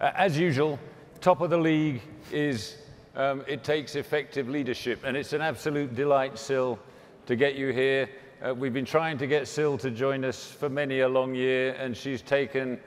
As usual, top of the league is um, it takes effective leadership, and it's an absolute delight, Syl, to get you here. Uh, we've been trying to get Syl to join us for many a long year, and she's taken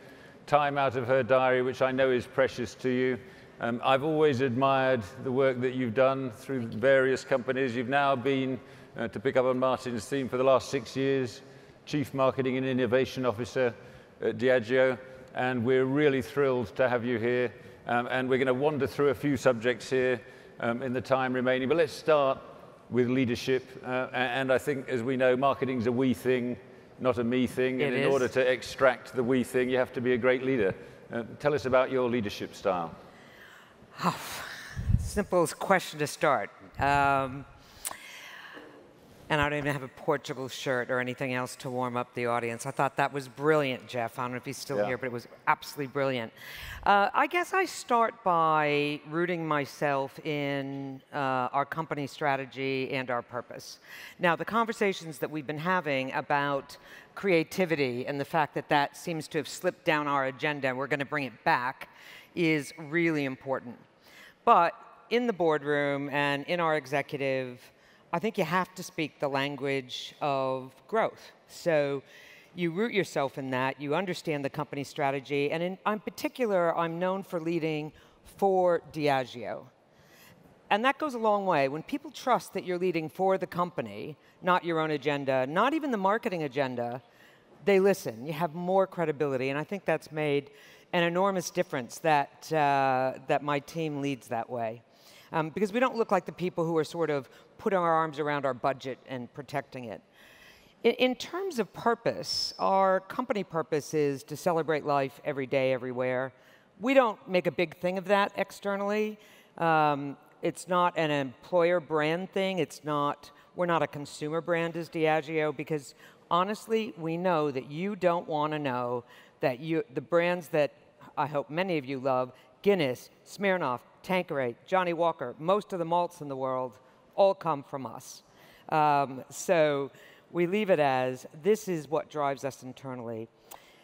time out of her diary, which I know is precious to you. Um, I've always admired the work that you've done through various companies. You've now been, uh, to pick up on Martin's theme, for the last six years, Chief Marketing and Innovation Officer at Diageo, and we're really thrilled to have you here. Um, and we're going to wander through a few subjects here um, in the time remaining. But let's start with leadership. Uh, and I think, as we know, marketing's a we thing, not a me thing. It and in is. order to extract the we thing, you have to be a great leader. Uh, tell us about your leadership style. Simple question to start. Um, and I don't even have a Portugal shirt or anything else to warm up the audience. I thought that was brilliant, Jeff. I don't know if he's still Yeah. here, but it was absolutely brilliant. Uh, I guess I start by rooting myself in uh, our company strategy and our purpose. Now, the conversations that we've been having about creativity and the fact that that seems to have slipped down our agenda and we're going to bring it back is really important. But in the boardroom and in our executive, I think you have to speak the language of growth. So you root yourself in that, you understand the company strategy, and in, in particular, I'm known for leading for Diageo. And that goes a long way. When people trust that you're leading for the company, not your own agenda, not even the marketing agenda, they listen. You have more credibility. And I think that's made an enormous difference that, uh, that my team leads that way. Um, because we don't look like the people who are sort of putting our arms around our budget and protecting it. In, in terms of purpose, our company purpose is to celebrate life every day, everywhere. We don't make a big thing of that externally. Um, it's not an employer brand thing. It's not, we're not a consumer brand as Diageo because honestly, we know that you don't want to know that you, the brands that I hope many of you love, Guinness, Smirnoff, Tanqueray, Johnnie Walker, most of the malts in the world, all come from us. Um, so we leave it as this is what drives us internally.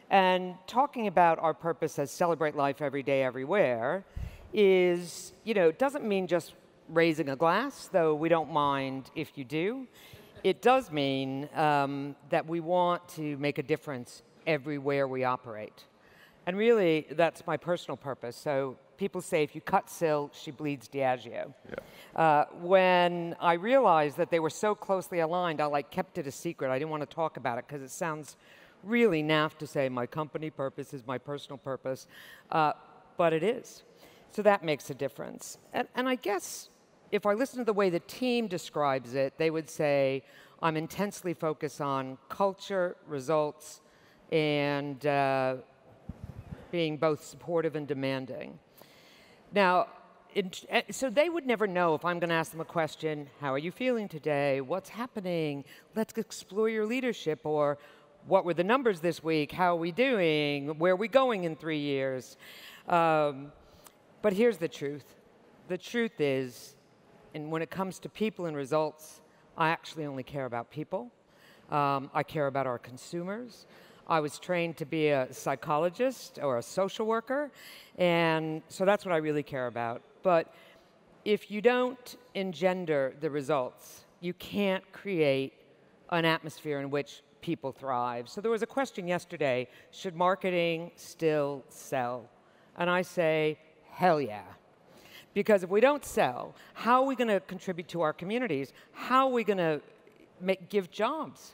And talking about our purpose as celebrate life every day, everywhere, is, you know, doesn't mean just raising a glass, though we don't mind if you do. It does mean um, that we want to make a difference everywhere we operate. And really, that's my personal purpose. So people say if you cut Syl, she bleeds Diageo. Uh, when I realized that they were so closely aligned, I like kept it a secret. I didn't want to talk about it because it sounds really naff to say my company purpose is my personal purpose, uh, but it is. So that makes a difference. And, and I guess if I listen to the way the team describes it, they would say I'm intensely focused on culture, results, and uh, being both supportive and demanding. Now, it, eh, so they would never know if I'm going to ask them a question, how are you feeling today? What's happening? Let's explore your leadership. Or what were the numbers this week? How are we doing? Where are we going in three years? Um, but here's the truth. The truth is, and when it comes to people and results, I actually only care about people. Um, I care about our consumers. I was trained to be a psychologist or a social worker, and so that's what I really care about. But if you don't engender the results, you can't create an atmosphere in which people thrive. So there was a question yesterday should marketing still sell? And I say, hell yeah. Because if we don't sell, how are we going to contribute to our communities? How are we going to give jobs?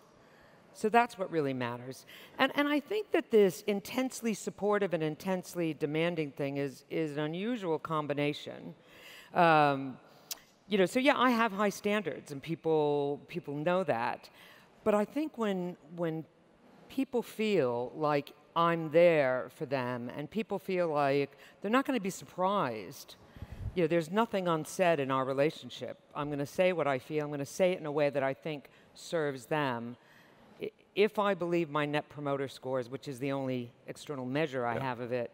So that's what really matters. And, and I think that this intensely supportive and intensely demanding thing is, is an unusual combination. Um, you know, so yeah, I have high standards, and people, people know that. But I think when, when people feel like I'm there for them, and people feel like they're not going to be surprised, you know, there's nothing unsaid in our relationship. I'm going to say what I feel. I'm going to say it in a way that I think serves them. I- If I believe my net promoter scores, which is the only external measure I have of it,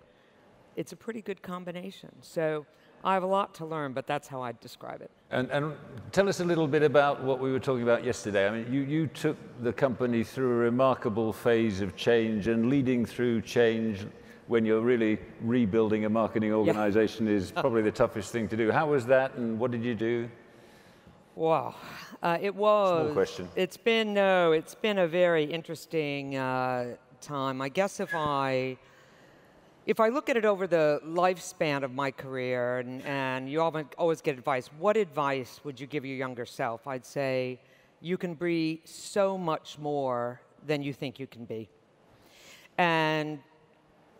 it's a pretty good combination. So I have a lot to learn, but that's how I'd describe it. And, and tell us a little bit about what we were talking about yesterday. I mean, you, you took the company through a remarkable phase of change, and leading through change when you're really rebuilding a marketing organization yeah. is probably the toughest thing to do. How was that, and what did you do? Wow, uh, it was. Small question. It's been no, it's been a very interesting uh, time. I guess if I if I look at it over the lifespan of my career, and, and you always get advice, what advice would you give your younger self? I'd say you can be so much more than you think you can be. And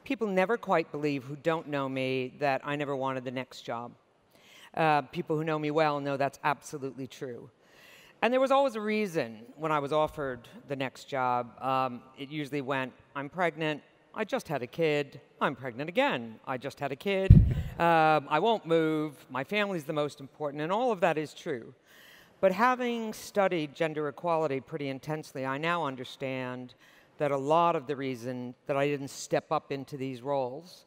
people never quite believe who don't know me that I never wanted the next job. Uh, people who know me well know that's absolutely true. And there was always a reason when I was offered the next job. Um, it usually went, I'm pregnant, I just had a kid, I'm pregnant again, I just had a kid, um, I won't move, my family's the most important, and all of that is true. But having studied gender equality pretty intensely, I now understand that a lot of the reason that I didn't step up into these roles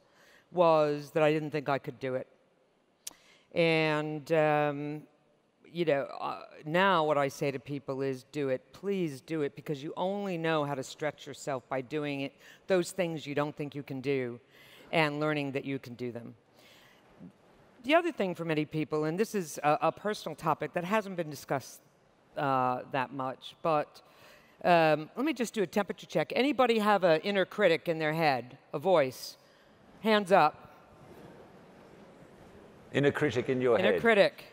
was that I didn't think I could do it. And, um, you know, uh, now what I say to people is do it. Please do it because you only know how to stretch yourself by doing it, those things you don't think you can do and learning that you can do them. The other thing for many people, and this is a, a personal topic that hasn't been discussed uh, that much, but um, let me just do a temperature check. Anybody have an inner critic in their head, a voice? Hands up. Inner critic in your inner head. Inner critic.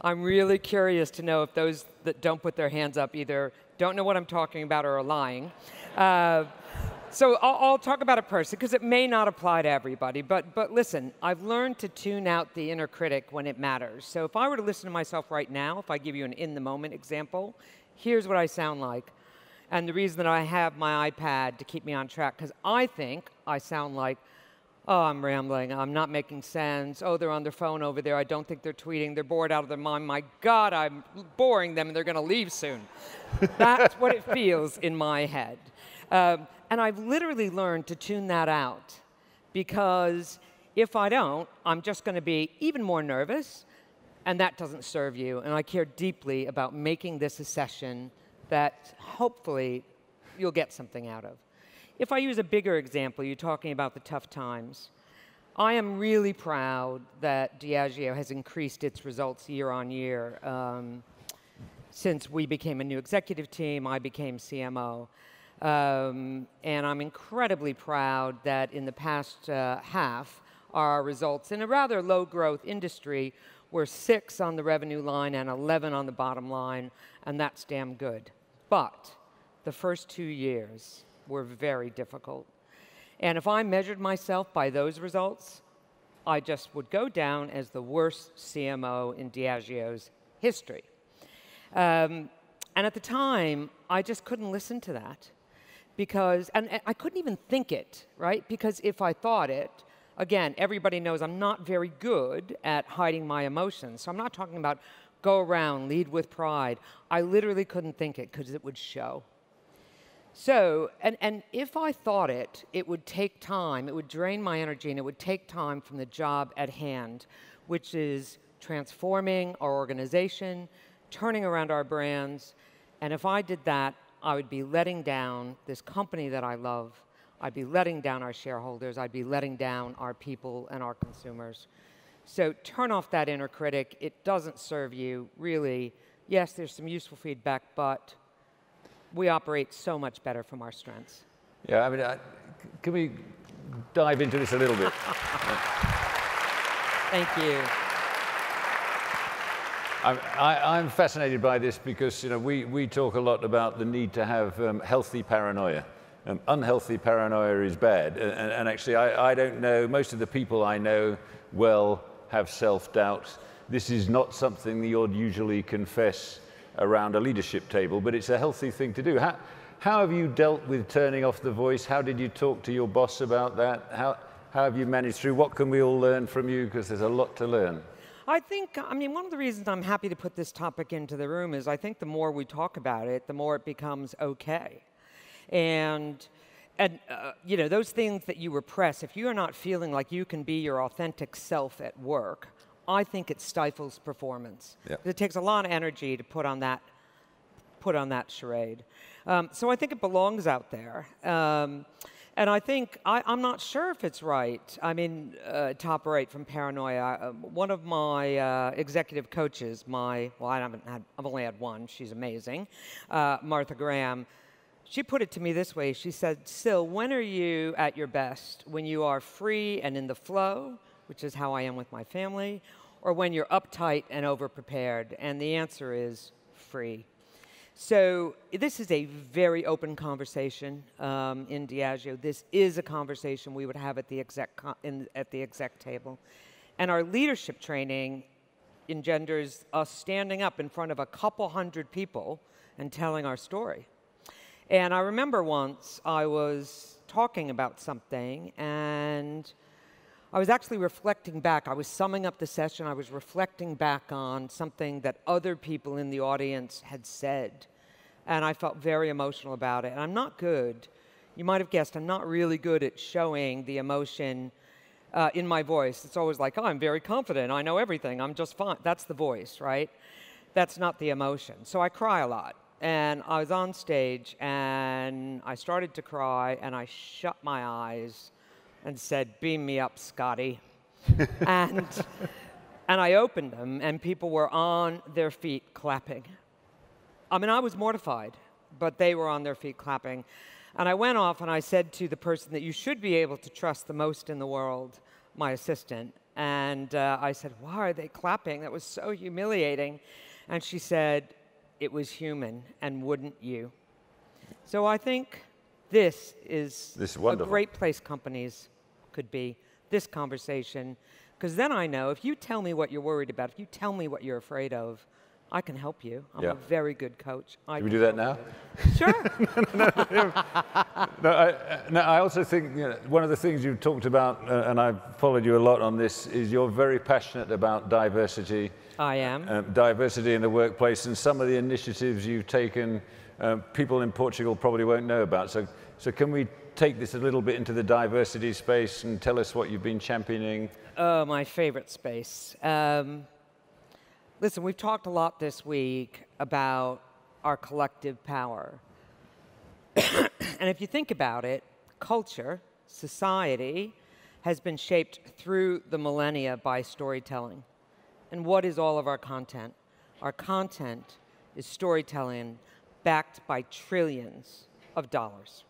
I'm really curious to know if those that don't put their hands up either don't know what I'm talking about or are lying. Uh, so I'll, I'll, talk about a person because it may not apply to everybody. But, but listen, I've learned to tune out the inner critic when it matters. So if I were to listen to myself right now, if I give you an in the moment example, here's what I sound like. And the reason that I have my iPad to keep me on track, because I think I sound like, oh, I'm rambling, I'm not making sense, oh, they're on their phone over there, I don't think they're tweeting, they're bored out of their mind, my God, I'm boring them and they're going to leave soon. That's what it feels in my head. Um, and I've literally learned to tune that out because if I don't, I'm just going to be even more nervous and that doesn't serve you. And I care deeply about making this a session that hopefully you'll get something out of. If I use a bigger example, you're talking about the tough times. I am really proud that Diageo has increased its results year on year. Um, since we became a new executive team, I became CMO. Um, and I'm incredibly proud that in the past uh, half, our results in a rather low growth industry were six on the revenue line and 11 on the bottom line, and that's damn good. But the first two years were very difficult. And if I measured myself by those results, I just would go down as the worst CMO in Diageo's history. Um, and at the time, I just couldn't listen to that because, and, and I couldn't even think it, right? Because if I thought it, again, everybody knows I'm not very good at hiding my emotions. So I'm not talking about go around, lead with pride. I literally couldn't think it because it would show. So, and, and if I thought it, it would take time, it would drain my energy, and it would take time from the job at hand, which is transforming our organization, turning around our brands. And if I did that, I would be letting down this company that I love I'd be letting down our shareholders, I'd be letting down our people and our consumers. So turn off that inner critic. It doesn't serve you, really. Yes, there's some useful feedback, but we operate so much better from our strengths. Yeah, I mean, I, can we dive into this a little bit? Thank you. I'm, I, am fascinated by this because you know we, we talk a lot about the need to have um, healthy paranoia. Um, unhealthy paranoia is bad. And, and actually, I, I, don't know, most of the people I know well have self doubt. This is not something that you'd usually confess around a leadership table, but it's a healthy thing to do. How, how have you dealt with turning off the voice? How did you talk to your boss about that? How, how have you managed through? What can we all learn from you? Because there's a lot to learn. I think, I mean, one of the reasons I'm happy to put this topic into the room is I think the more we talk about it, the more it becomes okay. And and uh, you know those things that you repress if you are not feeling like you can be your authentic self at work I think it stifles performance. Yeah. It takes a lot of energy to put on that, put on that charade. Um, so I think it belongs out there. Um, and I think, I, am not sure if it's right. I mean, uh, top right from Paranoia, uh, one of my uh, executive coaches, my, well, I haven't had, I've only had one, she's amazing, uh, Martha Graham, she put it to me this way. She said, Syl, when are you at your best? When you are free and in the flow, which is how I am with my family, or when you're uptight and overprepared? And the answer is free. So this is a very open conversation um, in Diageo. This is a conversation we would have at the exec in, at the exec table, and our leadership training engenders us standing up in front of a couple hundred people and telling our story. And I remember once I was talking about something and I was actually reflecting back. I was summing up the session. I was reflecting back on something that other people in the audience had said. And I felt very emotional about it. And I'm not good, you might have guessed, I'm not really good at showing the emotion uh, in my voice. It's always like, oh, I'm very confident. I know everything. I'm just fine. That's the voice, right? That's not the emotion. So I cry a lot. And I was on stage and I started to cry and I shut my eyes and said, Beam me up, Scotty. and, and I opened them, and people were on their feet clapping. I mean, I was mortified, but they were on their feet clapping. And I went off and I said to the person that you should be able to trust the most in the world, my assistant, and uh, I said, Why are they clapping? That was so humiliating. And she said, It was human, and wouldn't you? So I think this is, this is a great place companies could be, this conversation. Because then I know if you tell me what you're worried about, if you tell me what you're afraid of, I can help you. I'm yeah. a very good coach. I Can we do that now? Sure. no, I, no, I also think you know, one of the things you've talked about, uh, and I've followed you a lot on this, is you're very passionate about diversity. I am. Uh, diversity in the workplace, and some of the initiatives you've taken, uh, people in Portugal probably won't know about. So, so can we take this a little bit into the diversity space and tell us what you've been championing? Oh, my favorite space. Um, listen, we've talked a lot this week about our collective power. and if you think about it, culture, society, has been shaped through the millennia by storytelling. And what is all of our content? Our content is storytelling backed by trillions of dollars.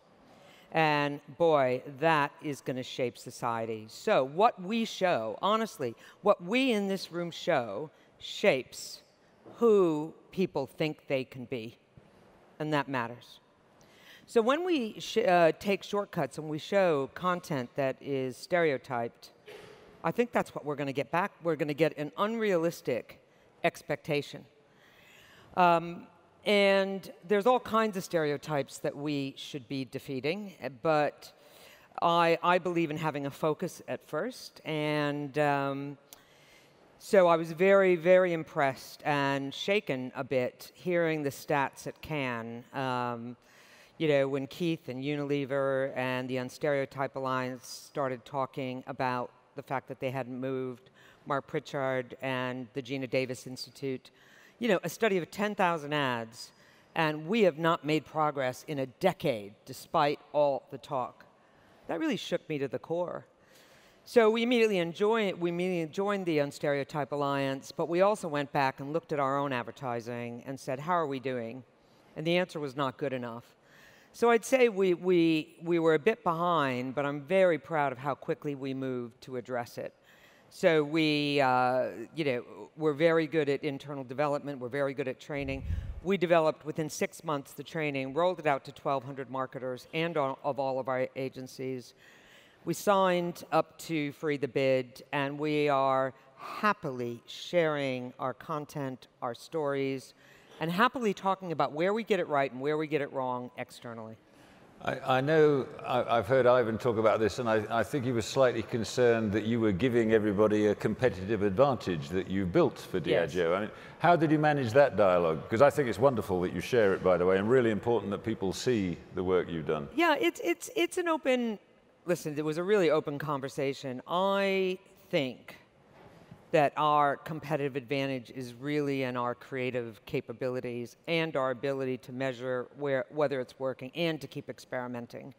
And boy, that is going to shape society. So, what we show, honestly, what we in this room show shapes who people think they can be. And that matters. So, when we sh- uh, take shortcuts and we show content that is stereotyped, I think that's what we're going to get back. We're going to get an unrealistic expectation. Um, and there's all kinds of stereotypes that we should be defeating, but I, I believe in having a focus at first. And um, so I was very, very impressed and shaken a bit hearing the stats at Cannes. Um, you know, when Keith and Unilever and the Unstereotype Alliance started talking about the fact that they hadn't moved, Marc Pritchard and the Geena Davis Institute you know, a study of 10,000 ads, and we have not made progress in a decade despite all the talk. That really shook me to the core. So we immediately, we immediately joined the Unstereotype Alliance, but we also went back and looked at our own advertising and said, how are we doing? And the answer was not good enough. So I'd say we, we, we were a bit behind, but I'm very proud of how quickly we moved to address it. So we, uh, you know, we're very good at internal development. We're very good at training. We developed within six months the training, rolled it out to 1,200 marketers and of all of our agencies. We signed up to free the bid, and we are happily sharing our content, our stories, and happily talking about where we get it right and where we get it wrong externally. I, I know I, have heard Ivan talk about this, and I, I, think he was slightly concerned that you were giving everybody a competitive advantage that you built for Diageo. Yes. I mean, how did you manage that dialogue? Because I think it's wonderful that you share it, by the way, and really important that people see the work you've done. Yeah, it's, it's, it's an open, listen, it was a really open conversation. I think that our competitive advantage is really in our creative capabilities and our ability to measure where, whether it's working and to keep experimenting.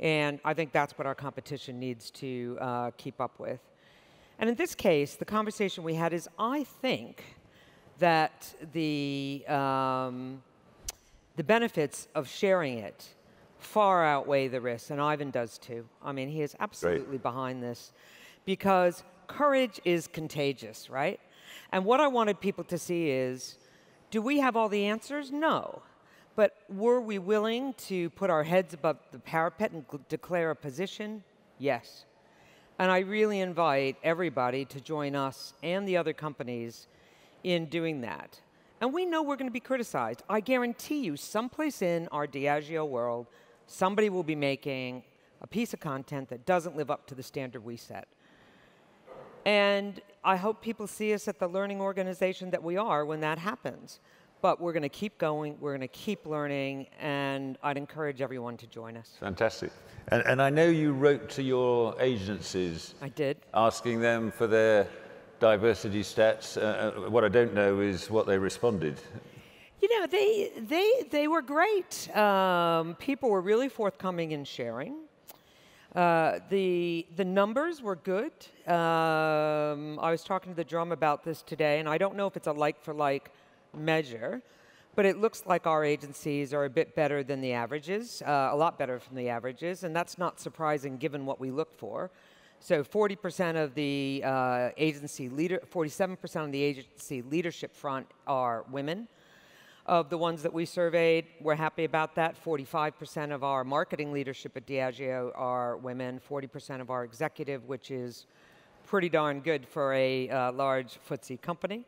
And I think that's what our competition needs to uh, keep up with. And in this case, the conversation we had is I think that the, um, the benefits of sharing it far outweigh the risks, and Ivan does too. I mean, he is absolutely Great. behind this because courage is contagious, right? And what I wanted people to see is do we have all the answers? No. But were we willing to put our heads above the parapet and declare a position? Yes. And I really invite everybody to join us and the other companies in doing that. And we know we're going to be criticized. I guarantee you, someplace in our Diageo world, somebody will be making a piece of content that doesn't live up to the standard we set. And I hope people see us at the learning organization that we are when that happens. But we're going to keep going, we're going to keep learning, and I'd encourage everyone to join us. Fantastic. And, and I know you wrote to your agencies. I did. Asking them for their diversity stats. Uh, uh, what I don't know is what they responded. You know, they, they, they were great. Um, people were really forthcoming in sharing. Uh, the, the numbers were good. Um, I was talking to the drum about this today, and I don't know if it's a like for like measure, but it looks like our agencies are a bit better than the averages, uh, a lot better from the averages, and that's not surprising given what we look for. So 40% of the uh, agency leader, 47% of the agency leadership front are women. Of the ones that we surveyed, we're happy about that. 45% of our marketing leadership at Diageo are women. 40% of our executive, which is pretty darn good for a uh, large FTSE company.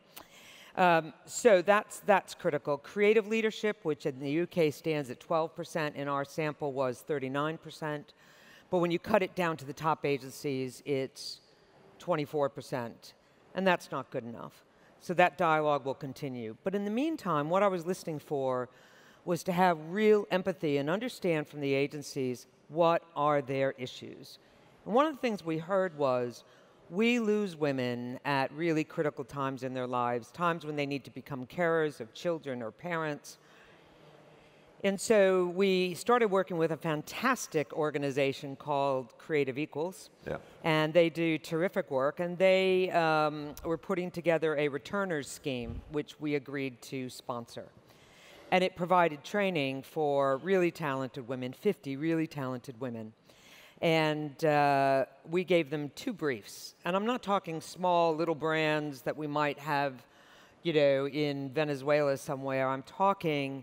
Um, so that's, that's critical. Creative leadership, which in the UK stands at 12%, in our sample was 39%. But when you cut it down to the top agencies, it's 24%. And that's not good enough. So that dialogue will continue. But in the meantime, what I was listening for was to have real empathy and understand from the agencies what are their issues. And one of the things we heard was we lose women at really critical times in their lives, times when they need to become carers of children or parents. And so we started working with a fantastic organization called Creative Equals. Yeah. And they do terrific work. And they um, were putting together a returners scheme, which we agreed to sponsor. And it provided training for really talented women, 50 really talented women and uh, we gave them two briefs. And I'm not talking small little brands that we might have, you know, in Venezuela somewhere. I'm talking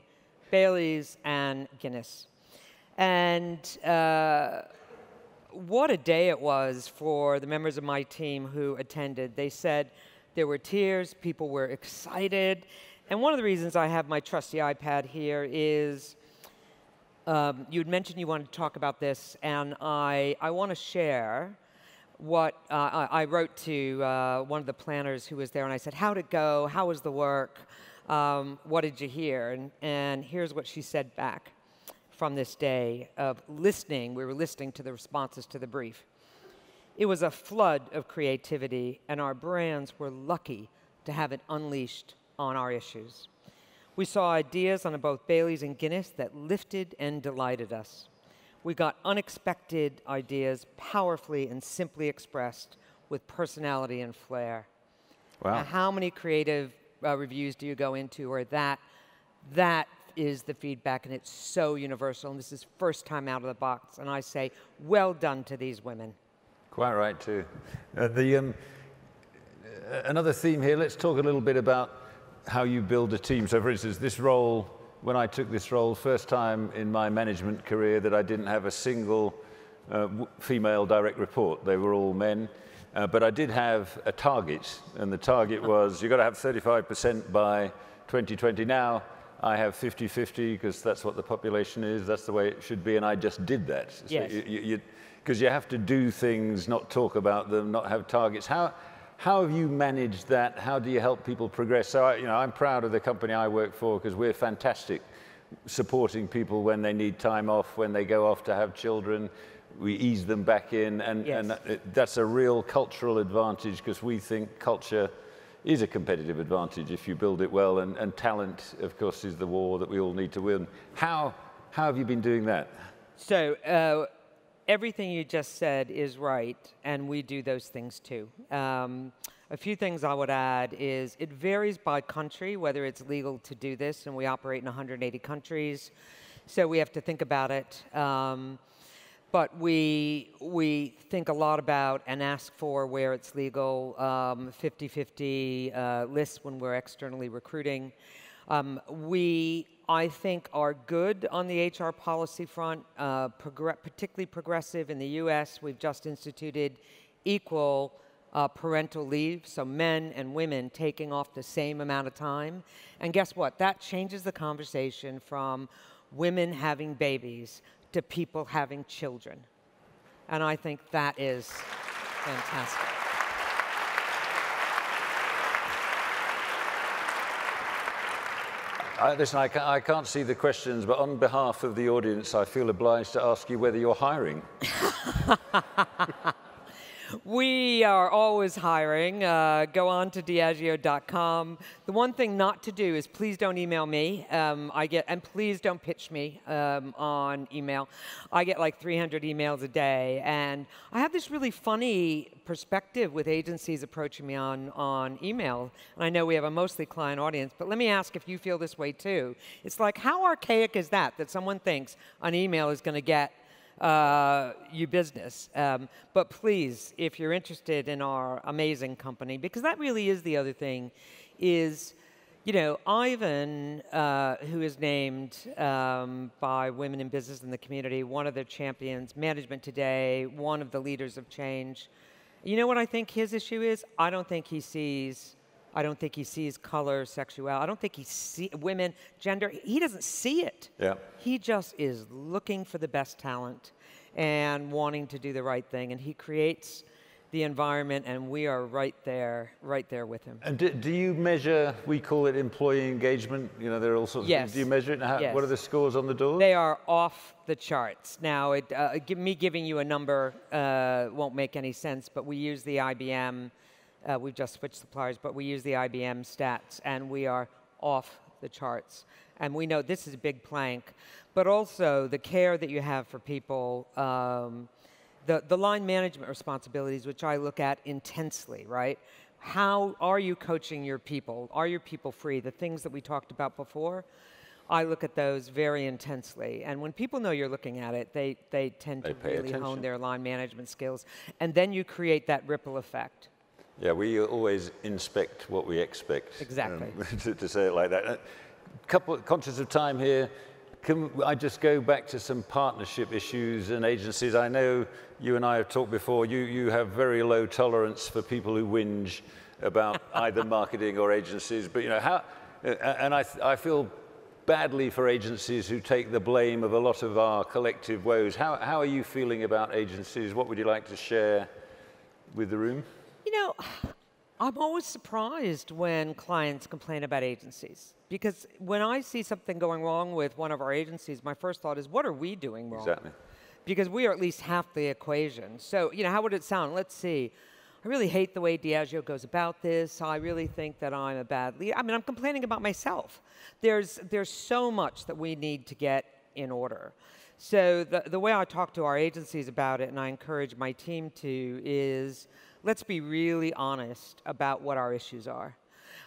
Baileys and Guinness. And uh, what a day it was for the members of my team who attended. They said there were tears, people were excited. And one of the reasons I have my trusty iPad here is um, you had mentioned you wanted to talk about this, and I, I want to share what uh, I, I, wrote to uh, one of the planners who was there, and I said, How'd it go? How was the work? Um, what did you hear? And, and here's what she said back from this day of listening. We were listening to the responses to the brief. It was a flood of creativity, and our brands were lucky to have it unleashed on our issues. We saw ideas on both Baileys and Guinness that lifted and delighted us. We got unexpected ideas powerfully and simply expressed with personality and flair. Wow. Now, how many creative uh, reviews do you go into or that, that is the feedback and it's so universal and this is first time out of the box and I say, well done to these women. Quite right too. Uh, the, um, another theme here, let's talk a little bit about how you build a team. So, for instance, this role, when I took this role, first time in my management career that I didn't have a single uh, female direct report. They were all men. Uh, but I did have a target, and the target was you've got to have 35% by 2020. Now I have 50 50 because that's what the population is, that's the way it should be, and I just did that. Yes. Because you, you, you, have to do things, not talk about them, not have targets. How, how have you managed that? How do you help people progress? So, I, you know, I'm proud of the company I work for because we're fantastic supporting people when they need time off, when they go off to have children. We ease them back in, and, yes. and that, that's a real cultural advantage because we think culture is a competitive advantage if you build it well, and, and talent, of course, is the war that we all need to win. How, how have you been doing that? So, uh, everything you just said is right, and we do those things too. Um, a few things I would add is it varies by country whether it's legal to do this, and we operate in 180 countries, so we have to think about it. Um, but we, we think a lot about and ask for where it's legal, 50-50 um, uh, lists when we're externally recruiting. Um, we, I think, are good on the HR policy front, uh, particularly progressive in the US. We've just instituted equal uh, parental leave, so men and women taking off the same amount of time. And guess what? That changes the conversation from women having babies to people having children. And I think that is fantastic. I, listen, I I can't, see the questions, but on behalf of the audience, I feel obliged to ask you whether you're hiring. We are always hiring. Uh, go on to diageo.com. The one thing not to do is please don't email me. Um, I get and please don't pitch me um, on email. I get like 300 emails a day, and I have this really funny perspective with agencies approaching me on on email. And I know we have a mostly client audience, but let me ask if you feel this way too. It's like how archaic is that that someone thinks an email is going to get uh, you business. Um, but please, if you're interested in our amazing company, because that really is the other thing, is you know, Ivan, uh, who is named um, by women in business in the community, one of the champions, Management Today, one of the leaders of change. You know what I think his issue is? I don't think he sees I don't think he sees color, sexuality. I don't think he sees women, gender. He doesn't see it. Yeah. He just is looking for the best talent and wanting to do the right thing, and he creates the environment, and we are right there, right there with him. And do, do you measure? We call it employee engagement. You know, there are all sorts yes. of. Do you measure it? How, yes. What are the scores on the door? They are off the charts. Now, it, uh, me giving you a number uh, won't make any sense, but we use the IBM uh, we've just switched suppliers, but we use the IBM stats, and we are off the charts. And we know this is a big plank, but also the care that you have for people, um, the, the line management responsibilities, which I look at intensely, right? How are you coaching your people? Are your people free? The things that we talked about before, I look at those very intensely. And when people know you're looking at it, they, they tend they to really attention. hone their line management skills. And then you create that ripple effect. Yeah, we always inspect what we expect. Exactly. Um, to, to, say it like that. A uh, couple, conscious of time here, can I just go back to some partnership issues and agencies? I know you and I have talked before. You, you have very low tolerance for people who whinge about either marketing or agencies. But you know how, uh, and I, I feel badly for agencies who take the blame of a lot of our collective woes. How, how are you feeling about agencies? What would you like to share with the room? You know, I'm always surprised when clients complain about agencies because when I see something going wrong with one of our agencies, my first thought is, what are we doing wrong? Exactly. Because we are at least half the equation. So, you know, how would it sound? Let's see. I really hate the way Diageo goes about this. I really think that I'm a bad leader. I mean, I'm complaining about myself. There's, there's so much that we need to get in order. So the, the way I talk to our agencies about it, and I encourage my team to, is let's be really honest about what our issues are.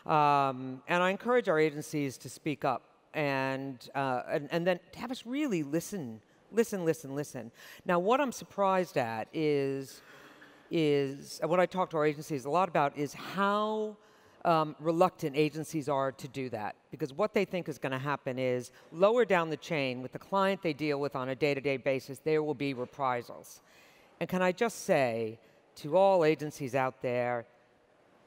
Um, and I encourage our agencies to speak up and, uh, and, and then have us really listen, listen, listen, listen. Now, what I'm surprised at is, is what I talk to our agencies a lot about is how um, reluctant agencies are to do that. Because what they think is going to happen is lower down the chain with the client they deal with on a day to day basis, there will be reprisals. And can I just say, to all agencies out there,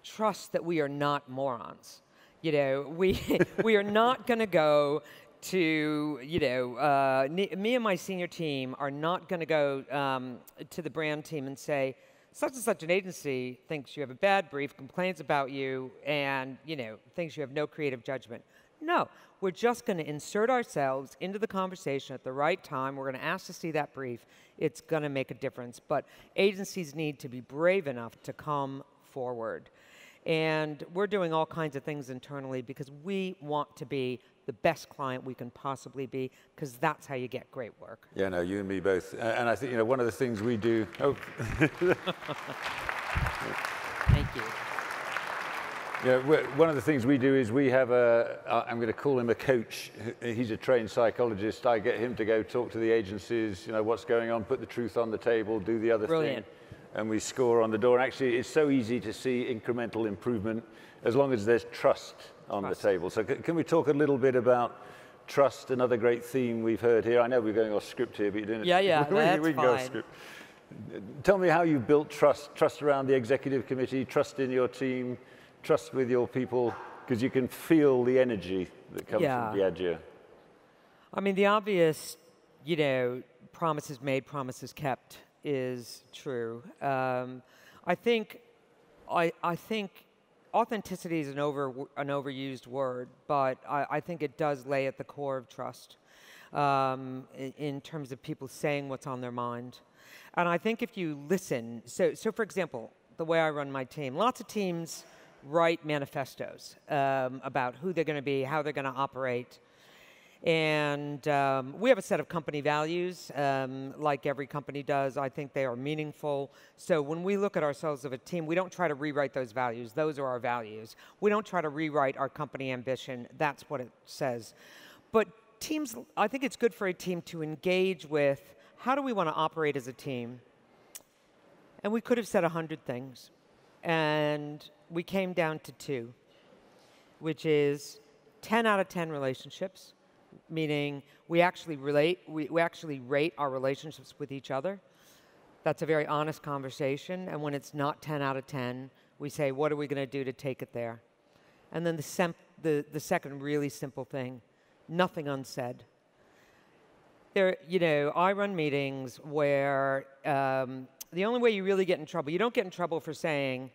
trust that we are not morons. You know, we, we are not going to go to, you know, uh, me and my senior team are not going to go um, to the brand team and say, such and such an agency thinks you have a bad brief, complains about you, and, you know, thinks you have no creative judgment. No, we're just going to insert ourselves into the conversation at the right time. We're going to ask to see that brief. It's going to make a difference. But agencies need to be brave enough to come forward. And we're doing all kinds of things internally because we want to be the best client we can possibly be because that's how you get great work. Yeah, no, you and me both. And I think, you know, one of the things we do. Oh. Thank you. Yeah, one of the things we do is we have a, I'm going to call him a coach. He's a trained psychologist. I get him to go talk to the agencies, you know, what's going on, put the truth on the table, do the other Brilliant. thing. And we score on the door. And actually, it's so easy to see incremental improvement as long as there's trust on trust. the table. So can we talk a little bit about trust, another great theme we've heard here? I know we're going off script here, but you're doing yeah, it. Yeah, yeah, that's we can fine. go script. Tell me how you built trust, trust around the executive committee, trust in your team, trust with your people, because you can feel the energy that comes yeah. from Diageo. I mean, the obvious, you know, promises made, promises kept is true. Um, I think, I, I think authenticity is an, over, an overused word, but I, I think it does lay at the core of trust um, in, in, terms of people saying what's on their mind. And I think if you listen, so, so for example, the way I run my team, lots of teams write manifestos um, about who they're going to be, how they're going to operate. And um, we have a set of company values, um, like every company does. I think they are meaningful. So when we look at ourselves as a team, we don't try to rewrite those values. Those are our values. We don't try to rewrite our company ambition. That's what it says. But teams, I think it's good for a team to engage with how do we want to operate as a team? And we could have said 100 things. And we came down to two, which is 10 out of 10 relationships, meaning we actually relate, we, we actually rate our relationships with each other. That's a very honest conversation. And when it's not 10 out of 10, we say, what are we going to do to take it there? And then the, the, the second really simple thing, nothing unsaid. There, you know, I run meetings where um, the only way you really get in trouble, you don't get in trouble for saying,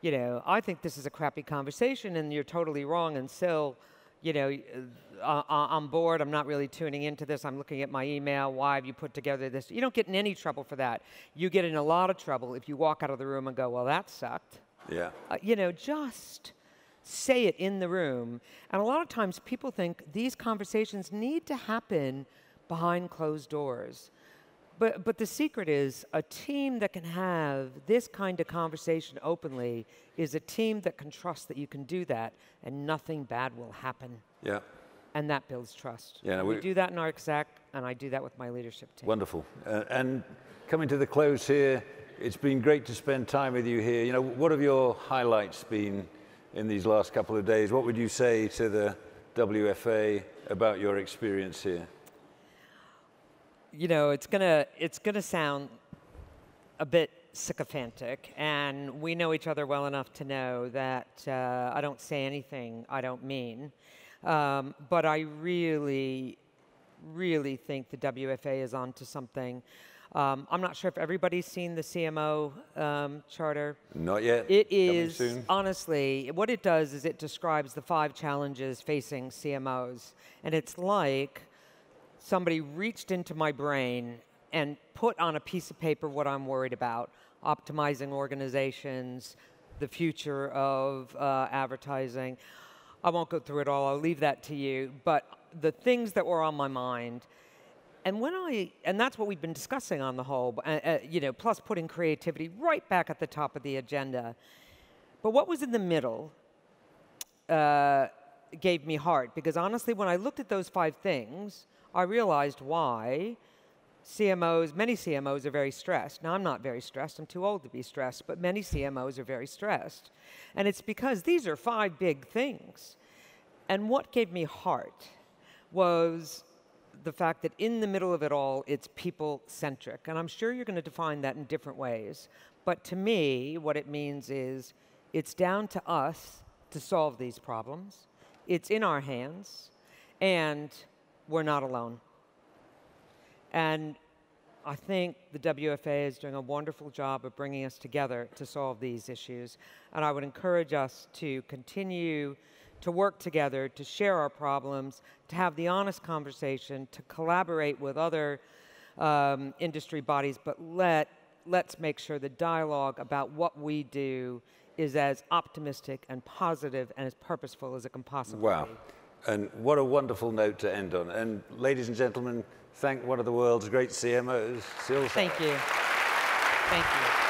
you know, I think this is a crappy conversation and you're totally wrong and still, you know, uh, uh, I'm bored, I'm not really tuning into this, I'm looking at my email, why have you put together this? You don't get in any trouble for that. You get in a lot of trouble if you walk out of the room and go, well, that sucked. Yeah. Uh, you know, just say it in the room. And a lot of times people think these conversations need to happen behind closed doors. But, but the secret is a team that can have this kind of conversation openly is a team that can trust that you can do that and nothing bad will happen. Yeah. And that builds trust. Yeah, we, we, do that in our exec, and I do that with my leadership team. Wonderful. Uh, and coming to the close here, it's been great to spend time with you here. You know, what have your highlights been in these last couple of days? What would you say to the WFA about your experience here? You know, it's gonna it's gonna sound a bit sycophantic, and we know each other well enough to know that uh, I don't say anything I don't mean. Um, but I really, really think the WFA is onto something. Um, I'm not sure if everybody's seen the CMO um, charter. Not yet. It is, honestly, what it does is it describes the five challenges facing CMOs. And it's like somebody reached into my brain and put on a piece of paper what I'm worried about optimizing organizations, the future of uh, advertising. I won't go through it all, I'll leave that to you. But the things that were on my mind, and when I, and that's what we've been discussing on the whole, uh, uh, you know, plus putting creativity right back at the top of the agenda. But what was in the middle uh, gave me heart, because honestly, when I looked at those five things, I realized why CMOs, many CMOs are very stressed. Now, I'm not very stressed, I'm too old to be stressed, but many CMOs are very stressed. And it's because these are five big things. And what gave me heart was the fact that in the middle of it all, it's people centric. And I'm sure you're going to define that in different ways. But to me, what it means is it's down to us to solve these problems, it's in our hands, and we're not alone. And I think the WFA is doing a wonderful job of bringing us together to solve these issues. And I would encourage us to continue to work together, to share our problems, to have the honest conversation, to collaborate with other um, industry bodies, but let, let's make sure the dialogue about what we do is as optimistic and positive and as purposeful as it can possibly wow. be. And what a wonderful note to end on. And ladies and gentlemen, thank one of the world's great CMOs, Syl. Thank you. Thank you.